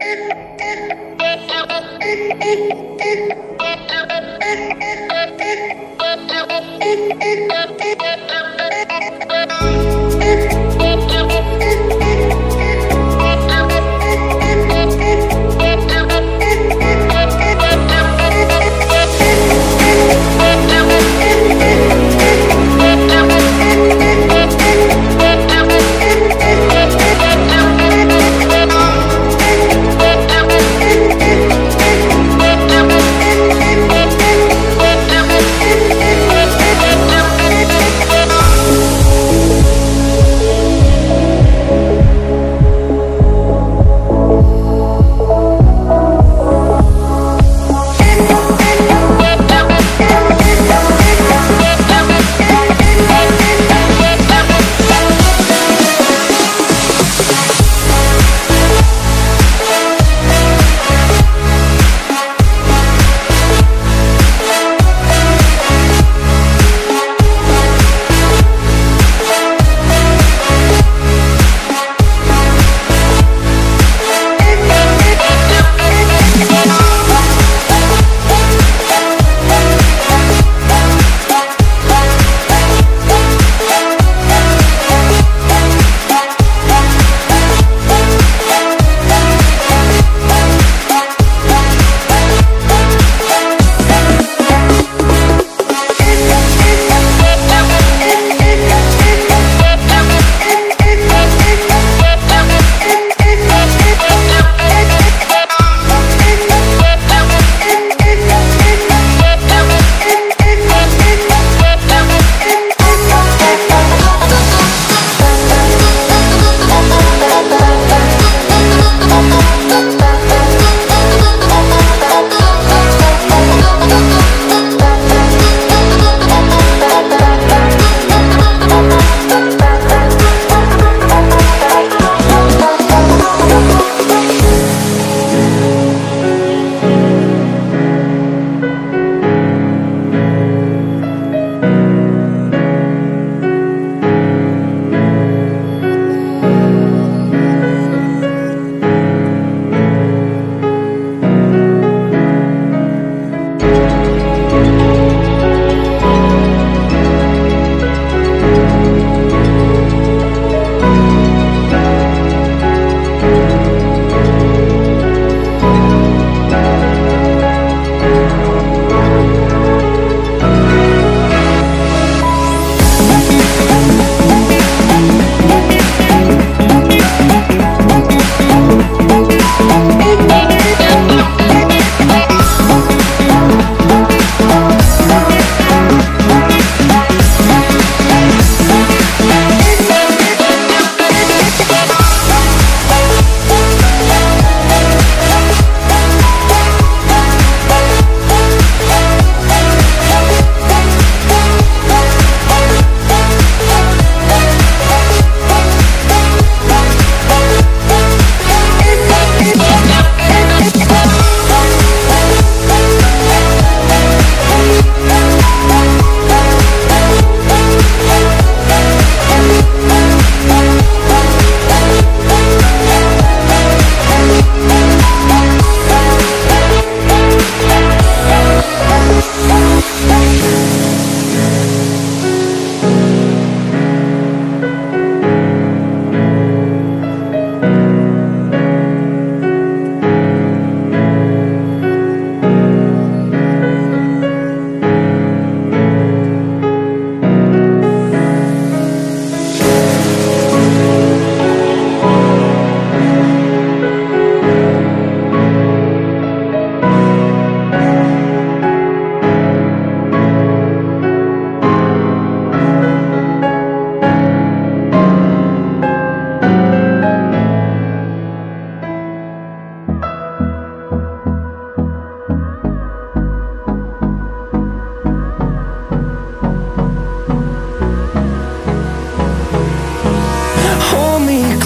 Thank you.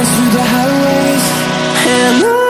dance through the highways and I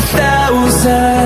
thousand